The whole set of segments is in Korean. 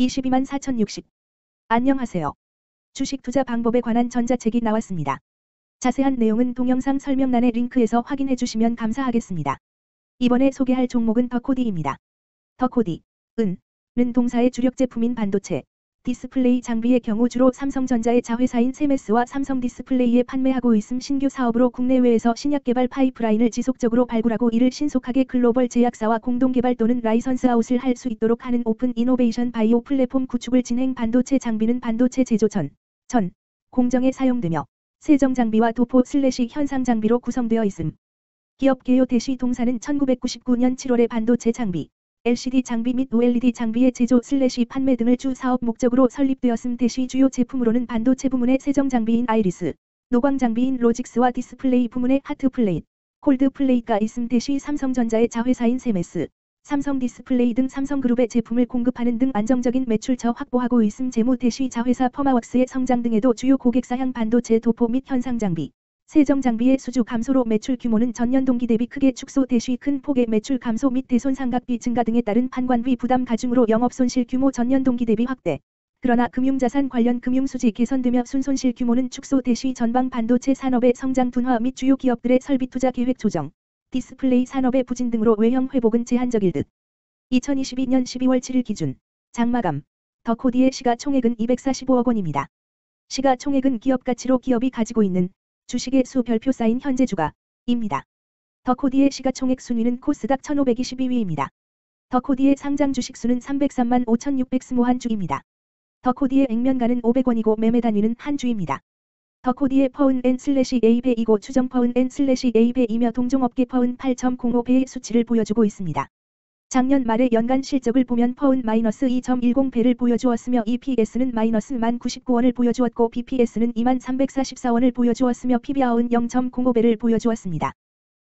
22만 4060. 안녕하세요. 주식 투자 방법에 관한 전자책이 나왔습니다. 자세한 내용은 동영상 설명란의 링크에서 확인해 주시면 감사하겠습니다. 이번에 소개할 종목은 더코디입니다. 더코디, 은, 는 동사의 주력 제품인 반도체, 디스플레이 장비의 경우 주로 삼성전자의 자회사인 세메스와 삼성 디스플레이에 판매하고 있음 신규 사업으로 국내외에서 신약 개발 파이프라인을 지속적으로 발굴하고 이를 신속하게 글로벌 제약사와 공동 개발 또는 license out을 할 수 있도록 하는 open innovation 바이오 플랫폼 구축을 진행 반도체 장비는 반도체 제조 전, 전, 공정에 사용되며 세정 장비와 도포 슬래시 현상 장비로 구성되어 있음. 기업 개요 대시 동사는 1999년 7월에 반도체 장비, LCD 장비 및 OLED 장비의 제조 슬래시 판매 등을 주 사업 목적으로 설립되었음 대시 주요 제품으로는 반도체 부문의 세정 장비인 아이리스, 노광 장비인 로직스와 디스플레이 부문의 hot plate, cold plate가 있음 대시 삼성전자의 자회사인 세메스, 삼성 디스플레이 등 삼성그룹에 제품을 공급하는 등 안정적인 매출처 확보하고 있음 재무 대시 자회사 퍼마웍스의 성장 등에도 주요 고객사향 반도체 도포 및 현상 장비, 세정 장비의 수주 감소로 매출 규모는 전년 동기 대비 크게 축소 대시 큰 폭의 매출 감소 및 대손 상각비 증가 등에 따른 판관비 부담 가중으로 영업 손실 규모 전년 동기 대비 확대. 그러나 금융자산 관련 금융수지 개선되며 순손실 규모는 축소 대시 전방 반도체 산업의 성장 둔화 및 주요 기업들의 설비 투자 계획 조정, 디스플레이 산업의 부진 등으로 외형 회복은 제한적일 듯. 2022년 12월 7일 기준 장마감 더코디의 시가총액은 245억 원입니다. 시가총액은 기업 가치로 기업이 가지고 있는 주식의 수 별표 쌓인 현재 주가입니다. 더코디의 시가총액 순위는 코스닥 1522위입니다. 더코디의 상장 주식 수는 303만 5620한 주입니다. 더코디의 액면가는 500원이고 매매 단위는 한 주입니다. 더코디의 PER은 N 슬래시 A배이고 추정 PER은 N 슬래시 A배이며 동종업계 PER은 8.05배의 수치를 보여주고 있습니다. 작년 말의 연간 실적을 보면 PER은 마이너스 2.10배를 보여주었으며 EPS는 마이너스 1,099원을 보여주었고 BPS는 2,344원을 보여주었으며 PBR은 0.05배를 보여주었습니다.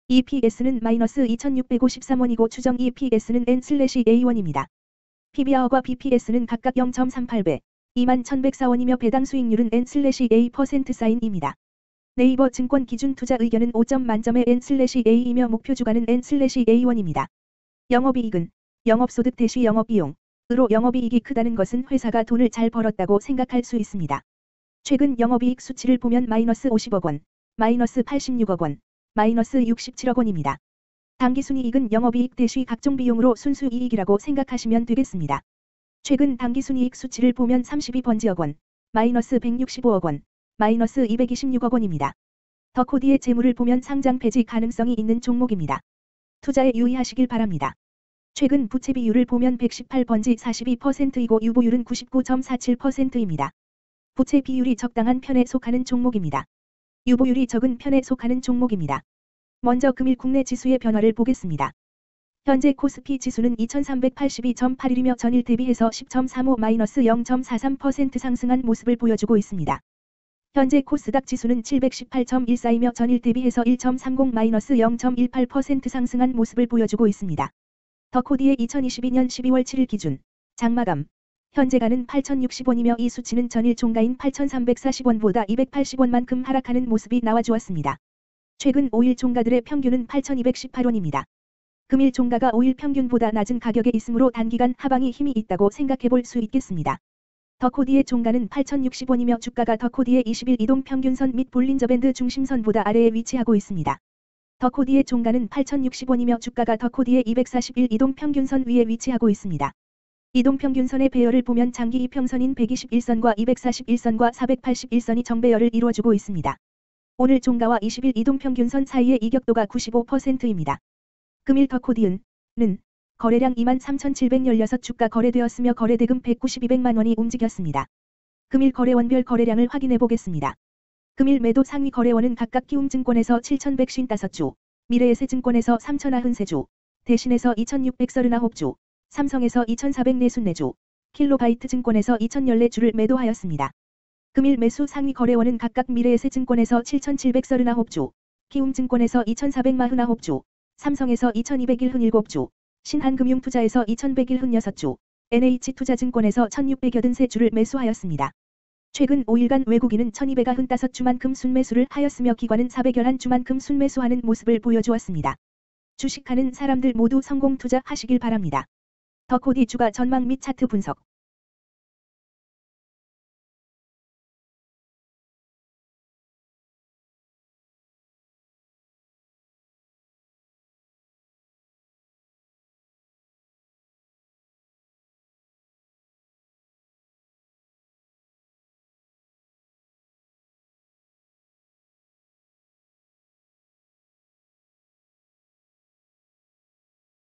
EPS는 마이너스 2,653원이고 추정 EPS는 N/A1입니다. PBR과 BPS는 각각 0.38배, 21,104원이며 배당 수익률은 N/A% 사인입니다. 네이버 증권 기준 투자 의견은 5점 만점의 N/A이며 목표 주가는 N/A1입니다. 영업이익은 영업소득 대시 영업비용으로 영업이익이 크다는 것은 회사가 돈을 잘 벌었다고 생각할 수 있습니다. 최근 영업이익 수치를 보면 마이너스 50억 원, 마이너스 86억 원, 마이너스 67억 원입니다. 당기순이익은 영업이익 대시 각종 비용으로 순수이익이라고 생각하시면 되겠습니다. 최근 당기순이익 수치를 보면 32번지억 원, 마이너스 165억 원, 마이너스 226억 원입니다. 더코디의 재물을 보면 상장 폐지 가능성이 있는 종목입니다. 투자에 유의하시길 바랍니다. 최근 부채 비율을 보면 118번지 42%이고 유보율은 99.47%입니다. 부채 비율이 적당한 편에 속하는 종목입니다. 유보율이 적은 편에 속하는 종목입니다. 먼저 금일 국내 지수의 변화를 보겠습니다. 현재 코스피 지수는 2382.81이며 전일 대비해서 10.35-0.43% 상승한 모습을 보여주고 있습니다. 현재 코스닥 지수는 718.14이며 전일 대비해서 1.30-0.18% 상승한 모습을 보여주고 있습니다. 더코디의 2022년 12월 7일 기준 장마감 현재가는 8,060원이며 이 수치는 전일 종가인 8,340원보다 280원만큼 하락하는 모습이 나와주었습니다. 최근 5일 종가들의 평균은 8,218원입니다. 금일 종가가 5일 평균보다 낮은 가격에 있으므로 단기간 하방이 힘이 있다고 생각해 볼 수 있겠습니다. 더코디의 종가는 8,060원이며 주가가 더코디의 20일 이동 평균선 및 볼린저밴드 중심선보다 아래에 위치하고 있습니다. 더코디의 종가는 8,060원이며 주가가 더코디의 241 이동 평균선 위에 위치하고 있습니다. 이동 평균선의 배열을 보면 장기 이평선인 121선과 241선과 481선이 정배열을 이루어주고 있습니다. 오늘 종가와 20일 이동 평균선 사이의 이격도가 95%입니다. 금일 더코디은 는 거래량 23,716 주가 거래되었으며 거래대금 192백만 원이 움직였습니다. 금일 거래원별 거래량을 확인해 보겠습니다. 금일 매도 상위 거래원은 각각 키움증권에서 7,155주, 미래에셋증권에서 3,093주, 대신에서 2,639주, 삼성에서 2,444주, 킬로바이트 증권에서 2,014주를 매도하였습니다. 금일 매수 상위 거래원은 각각 미래에셋증권에서 7,739주, 키움증권에서 2,449주, 삼성에서 2,201흔7주, 신한금융투자에서 2101흔 6주, NH투자증권에서 1683주를 매수하였습니다. 최근 5일간 외국인은 1295주만큼 순매수를 하였으며 기관은 411주만큼 순매수하는 모습을 보여주었습니다. 주식하는 사람들 모두 성공 투자하시길 바랍니다. 더코디 주가 전망 및 차트 분석